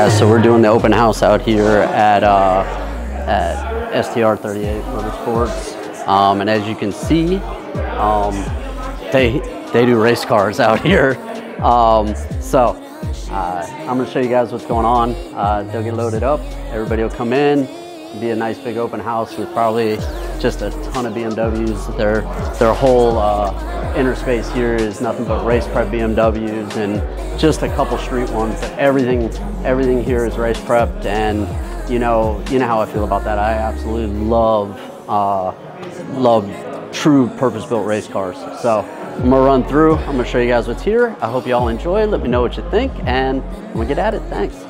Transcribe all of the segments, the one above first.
Yeah, so we're doing the open house out here at uh, at STR 38 Motorsports, um, and as you can see, um, they they do race cars out here. Um, so uh, I'm gonna show you guys what's going on. Uh, they'll get loaded up. Everybody will come in. Be a nice big open house with probably just a ton of BMWs. Their their whole uh, inner space here is nothing but race prep BMWs and just a couple street ones. Everything everything here is race prepped, and you know you know how I feel about that. I absolutely love uh, love true purpose-built race cars. So I'm gonna run through. I'm gonna show you guys what's here. I hope you all enjoy. Let me know what you think, and I'm get at it. Thanks.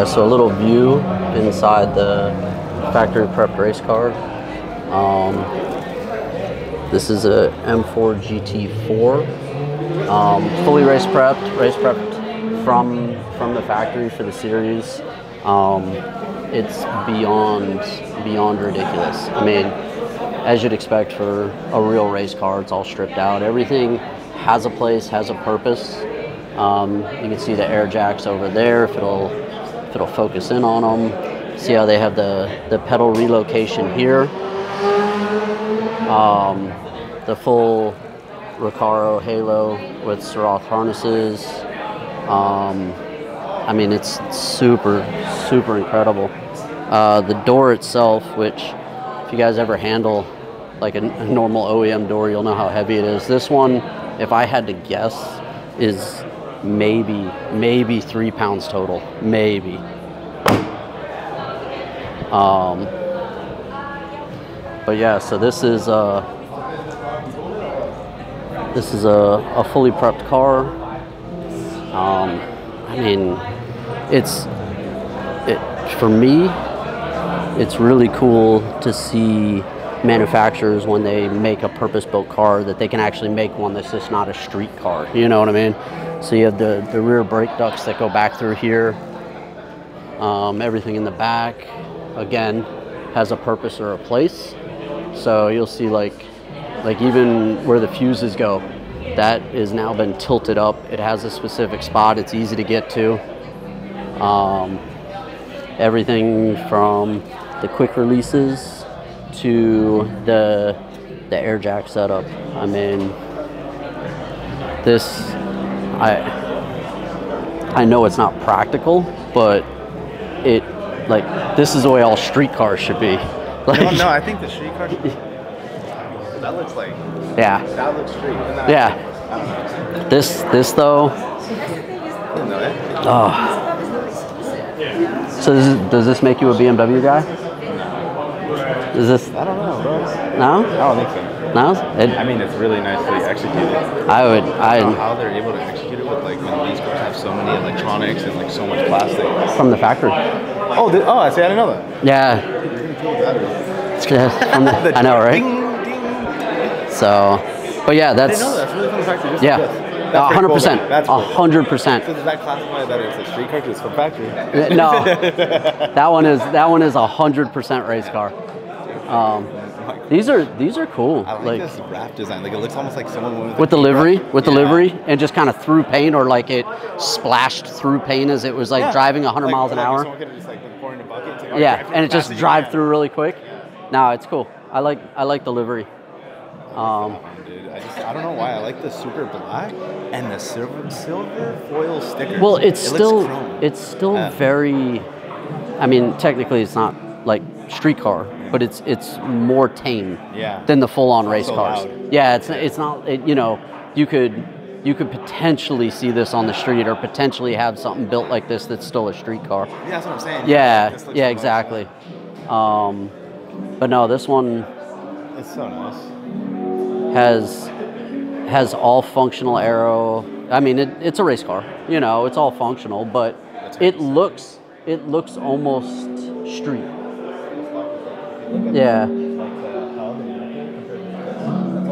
Guys. So a little view inside the factory prep race car. Um, this is a M4 GT4, um, fully race prepped, race prepped from from the factory for the series. Um, it's beyond beyond ridiculous. I mean, as you'd expect for a real race car, it's all stripped out. Everything has a place, has a purpose. Um, you can see the air jacks over there. If it'll it'll focus in on them. See how they have the the pedal relocation here. Um, the full Recaro Halo with Serath harnesses. Um, I mean, it's super, super incredible. Uh, the door itself, which, if you guys ever handle like a, a normal OEM door, you'll know how heavy it is. This one, if I had to guess, is maybe, maybe three pounds total. Maybe. Um, but yeah, so this is uh, this is a, a fully prepped car. Um, I mean, it's it for me. It's really cool to see manufacturers when they make a purpose-built car that they can actually make one that's just not a street car. You know what I mean? So you have the the rear brake ducts that go back through here. Um, everything in the back, again, has a purpose or a place. So you'll see like like even where the fuses go, that is now been tilted up. It has a specific spot. It's easy to get to. Um, everything from the quick releases to the the air jack setup. I mean, this I I know it's not practical, but it like this is the way all street cars should be. Like, No, no, I think the street car. That looks like yeah, that looks street. Yeah. This this though. I didn't know that. Oh. So this is, does this make you a BMW guy? Is this I don't know, bro. no? I don't think so. No? It, I mean, it's really nicely executed. I would I don't know I how they're able to execute with like when these cars have so many electronics and like so much plastic. from the factory. Oh, th- oh, I see. I didn't know that. Yeah, You're gonna kill the battery. it's the- I know, right? Ding, ding. So, but yeah, that's didn't know that. That's really from the factory. Just yeah, like a That's hundred percent. That's hundred percent. So does that classify that it's a street car because it's from factory? No, that one is that one is a hundred percent race car. Um, These are these are cool. I like, this wrap design. Like it looks almost like someone went with, with the livery, paintbrush. with the livery, and just kind of threw paint, or like it splashed through paint as it was like Yeah. driving 100 Like- miles an like hour. Someone could have just like been pouring a bucket. It's like, Yeah, and it just fast as you drive can. through really quick. Yeah. No, it's cool. I like I like the livery. Um, I just I don't know why I like the super black and the silver silver foil stickers. well, it's It still it's still Yeah. very. I mean, technically, it's not like street car, but it's it's more tame Yeah. than the full-on race so cars. loud. Yeah, it's it's not. It, you know, you could you could potentially see this on the street, or potentially have something built like this that's still a street car. Yeah, that's what I'm saying. Yeah, yeah, so exactly. Um, but no, this one It's so nice. has has all functional aero. I mean, it, it's a race car. You know, it's all functional, but it looks it looks almost street. Yeah.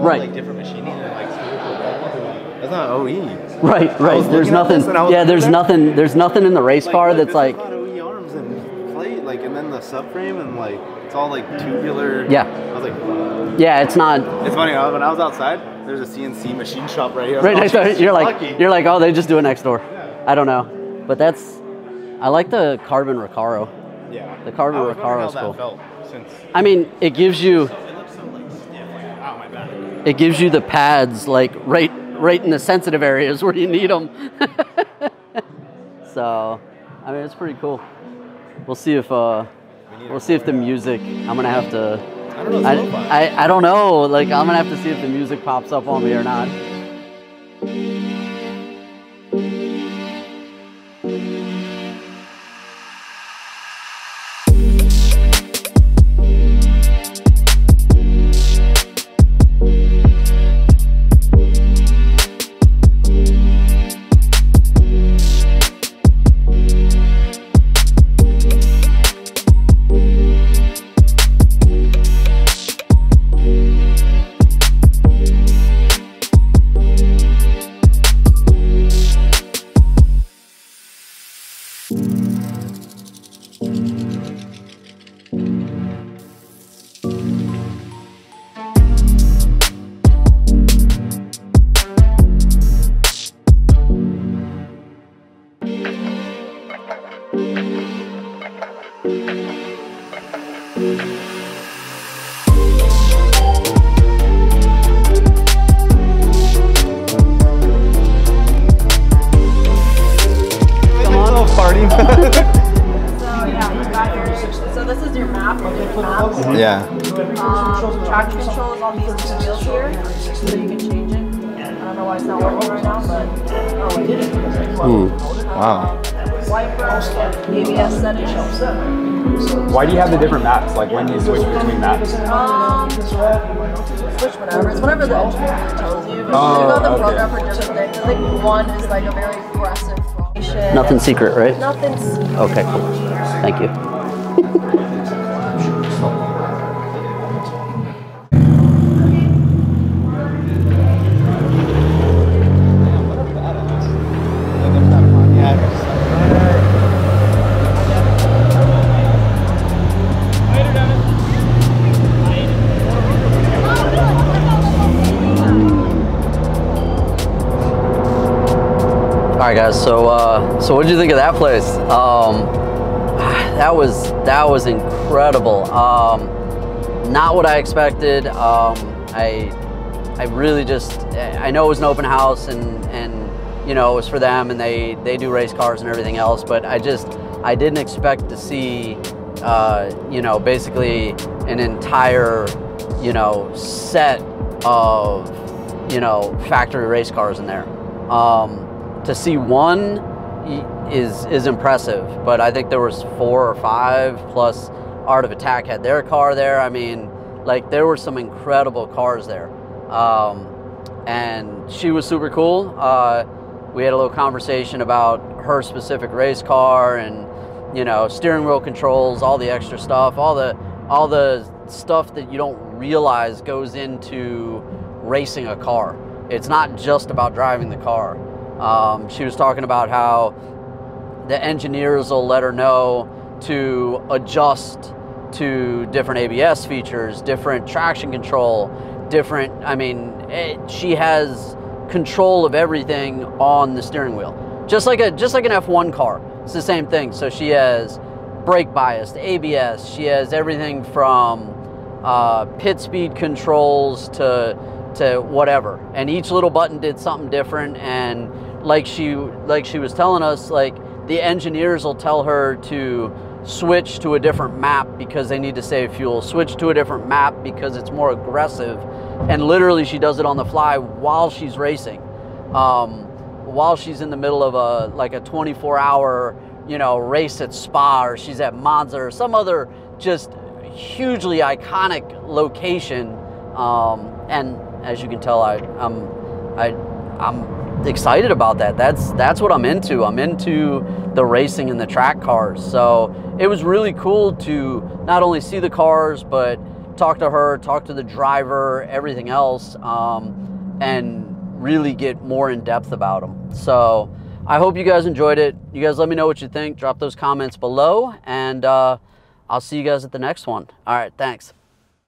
Right. Like different machining and like that's not OE. Right, right. There's nothing. this and I was Yeah, there's at- nothing. There's nothing in the race car that's like. OE arms and plate, like, and then the subframe and like it's all like tubular. Yeah. I was like, Yeah, it's not. it's funny. uh, When I was outside, there's a CNC machine shop right here. Right like, next oh, door. You're like, lucky. you're like, oh, they just do it next door. I don't know, but that's. I like the carbon Recaro. yeah. the carbon I is wondering that cool. felt since I mean, it gives you it looks so like stiff, like out my back. it gives you the pads like right right in the sensitive areas where you need them. so, I mean, it's pretty cool. We'll see if uh, we'll see if the music. I'm gonna have to. I don't know. I. I, I don't know. Like I'm gonna have to see if the music pops up on me or not. Yeah. Um, traction control is your map. Yeah. Track controls on these two wheels here, so you can change it. I don't know why it's not working right now, but oh, it is. Hmm. Wow. ABS settings. Why do you have the different maps? Like when you switch between maps? Um, switch whatever. It's whatever the engineer tells you. But Oh, you got the okay. program for different things. I think one is like a very aggressive. Nothing secret, right? Nothing's. Okay, cool. Thank you. Right, guys. So, uh, so what did you think of that place? Um, that was that was incredible. Um, not what I expected. Um, I I really just I know it was an open house and and you know it was for them and they they do race cars and everything else, but I just I didn't expect to see uh, you know basically an entire you know set of you know factory race cars in there. Um, to see one is is impressive, but I think there was four or five plus Art of Attack had their car there. I mean, like there were some incredible cars there, um, and she was super cool. Uh, we had a little conversation about her specific race car and you know steering wheel controls, all the extra stuff, all the all the stuff that you don't realize goes into racing a car. It's not just about driving the car. Um, she was talking about how the engineers will let her know to adjust to different ABS features, different traction control, different. I mean, it, she has control of everything on the steering wheel, just like a just like an F1 car. It's the same thing. So she has brake bias, ABS. She has everything from uh, pit speed controls to to whatever, and each little button did something different. And like she like she was telling us, like the engineers will tell her to switch to a different map because they need to save fuel, switch to a different map because it's more aggressive, and literally she does it on the fly while she's racing, um, while she's in the middle of a like a 24 hour you know race at Spa or she's at Monza or some other just hugely iconic location. Um, and as you can tell, I, I'm I, I'm excited about that. That's that's what I'm into. I'm into the racing and the track cars. So it was really cool to not only see the cars, but talk to her, talk to the driver, everything else, um, and really get more in depth about them. So I hope you guys enjoyed it. You guys let me know what you think. Drop those comments below, and uh, I'll see you guys at the next one. All right, thanks.